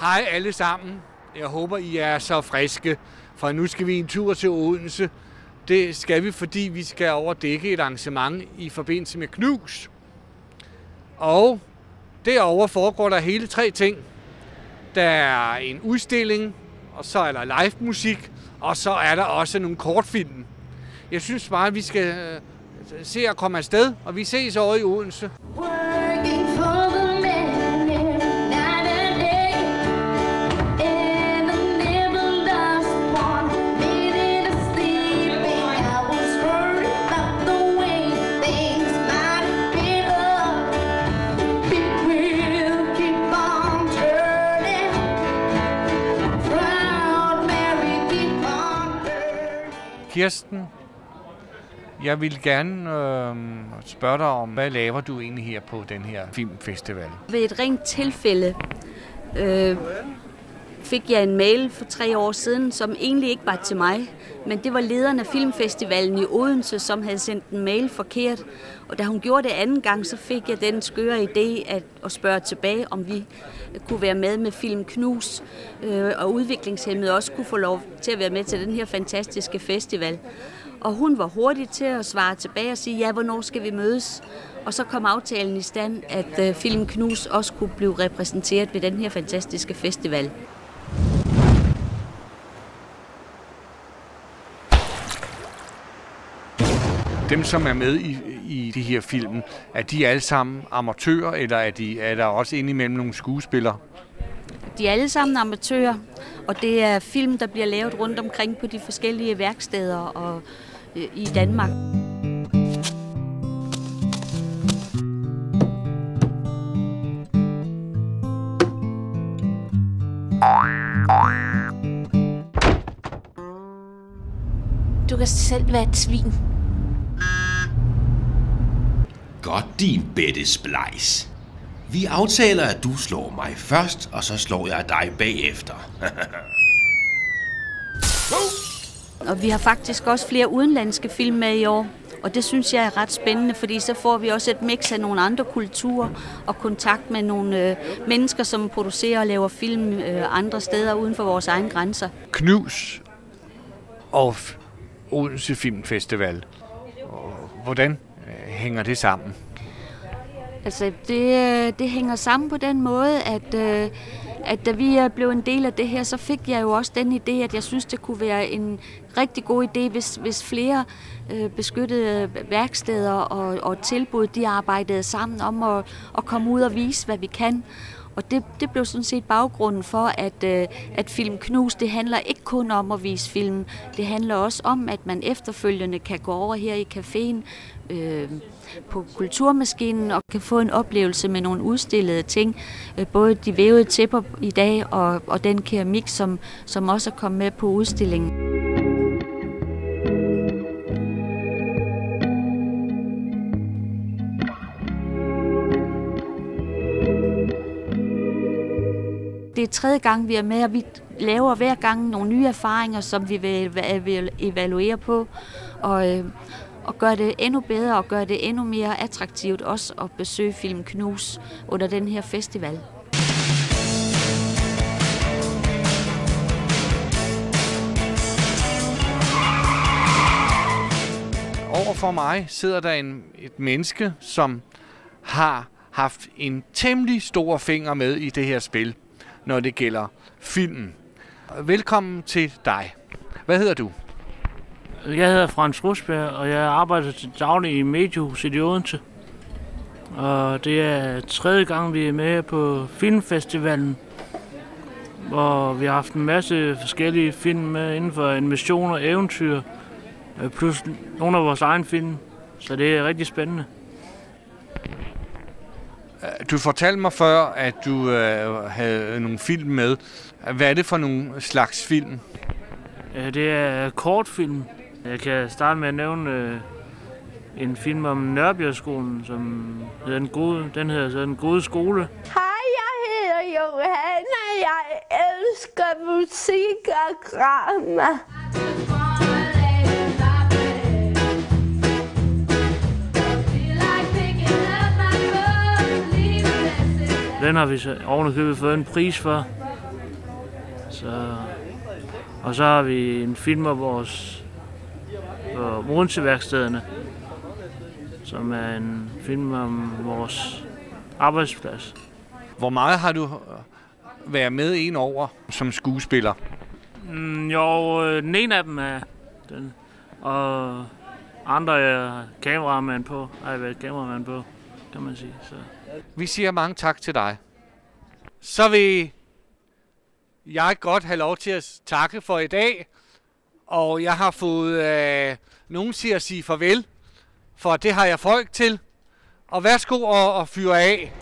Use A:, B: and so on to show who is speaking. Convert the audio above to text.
A: Hej alle sammen. Jeg håber, I er så friske, for nu skal vi en tur til Odense. Det skal vi, fordi vi skal overdække et arrangement i forbindelse med Knus. Og derover foregår der hele tre ting. Der er en udstilling, og så er der live musik, og så er der også nogle kortfilm. Jeg synes bare, at vi skal øh, se at komme afsted, og vi ses over i Odense.
B: Working
A: Kirsten, jeg vil gerne øh, spørge dig om, hvad laver du egentlig her på den her filmfestival?
C: Ved et rent tilfælde øh, fik jeg en mail for tre år siden, som egentlig ikke var til mig, men det var lederen af Filmfestivalen i Odense, som havde sendt en mail forkert. Og da hun gjorde det anden gang, så fik jeg den skøre idé at, at spørge tilbage, om vi kunne være med med Film Knus, øh, og udviklingshemmede også kunne få lov til at være med til den her fantastiske festival. Og hun var hurtig til at svare tilbage og sige, ja, hvornår skal vi mødes? Og så kom aftalen i stand, at øh, Film Knus også kunne blive repræsenteret ved den her fantastiske festival.
A: Dem, som er med i, i de her film, er de alle sammen amatører, eller er, de, er der også indimellem nogle skuespillere?
C: De er alle sammen amatører, og det er film, der bliver lavet rundt omkring på de forskellige værksteder og, øh, i Danmark.
D: Du kan selv være et svin.
E: Godt, din bedte splejs. Vi aftaler, at du slår mig først, og så slår jeg dig bagefter.
C: Og vi har faktisk også flere udenlandske film med i år. Og det synes jeg er ret spændende, fordi så får vi også et mix af nogle andre kulturer og kontakt med nogle øh, mennesker, som producerer og laver film øh, andre steder uden for vores egne grænser.
A: Knus og Odense Filmfestival. Og Hvordan hænger det sammen?
C: Altså, det, øh, det hænger sammen på den måde, at, øh, at da vi øh, blev en del af det her, så fik jeg jo også den idé, at jeg synes, det kunne være en rigtig god idé, hvis, hvis flere øh, beskyttede værksteder og, og tilbud, de arbejdede sammen om at, at komme ud og vise, hvad vi kan. Og det, det blev sådan set baggrunden for, at, øh, at Film Knus, det handler ikke kun om at vise film. Det handler også om, at man efterfølgende kan gå over her i caféen øh, på Kulturmaskinen og kan få en oplevelse med nogle udstillede ting. Øh, både de vævede tæpper i dag og, og den keramik, som, som også er kommet med på udstillingen. Det er tredje gang, vi er med, og vi laver hver gang nogle nye erfaringer, som vi vil, vil evaluere på, og, øh, og gøre det endnu bedre og gøre det endnu mere attraktivt også at besøge Film Knus under den her festival.
A: Over for mig sidder der en, et menneske, som har haft en temmelig stor finger med i det her spil, når det gælder filmen. Velkommen til dig. Hvad hedder du?
F: Jeg hedder Frans Rusberg, og jeg arbejder til daglig i Mediehuset i Odense. Og det er tredje gang, vi er med på Filmfestivalen, hvor vi har haft en masse forskellige film med inden for animation og eventyr, øh, plus nogle af vores egne film. Så det er rigtig spændende.
A: Du fortalte mig før, at du øh, havde nogle film med. Hvad er det for nogle slags film?
F: Det er kortfilm. Jeg kan starte med at nævne øh, en film om Nørbjergskolen, som hedder Den Gode, den hedder så Den Gode Skole.
B: Hej, jeg hedder Johanna. Jeg elsker musik og drama.
F: Den har vi så ovenikøbet fået en pris for. Så, og så har vi en film af vores på Odense-værkstederne, som er en film om vores arbejdsplads.
A: Hvor meget har du øh, været med en over som skuespiller?
F: Mm, jo, den ene af dem er den, og andre er kameramand på, har jeg været kameramand på, kan man sige. Så.
A: Vi siger mange tak til dig. Så vil jeg godt have lov til at takke for i dag. Og jeg har fået øh, nogen til at sige farvel, for det har jeg folk til. Og værsgo og, og fyre af.